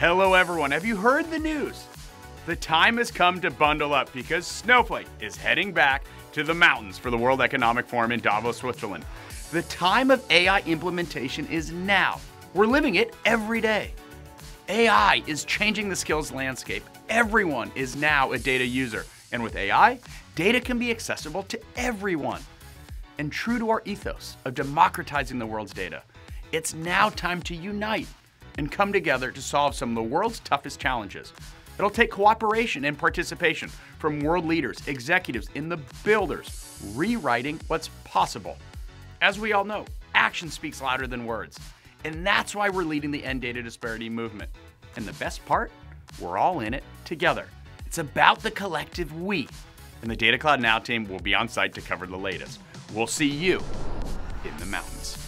Hello, everyone. Have you heard the news? The time has come to bundle up because Snowflake is heading back to the mountains for the World Economic Forum in Davos, Switzerland. The time of AI implementation is now. We're living it every day. AI is changing the skills landscape. Everyone is now a data user. And with AI, data can be accessible to everyone. And true to our ethos of democratizing the world's data, it's now time to unite and come together to solve some of the world's toughest challenges. It'll take cooperation and participation from world leaders, executives, and the builders, rewriting what's possible. As we all know, action speaks louder than words. And that's why we're leading the End Data Disparity movement. And the best part, we're all in it together. It's about the collective we. And the Data Cloud Now team will be on site to cover the latest. We'll see you in the mountains.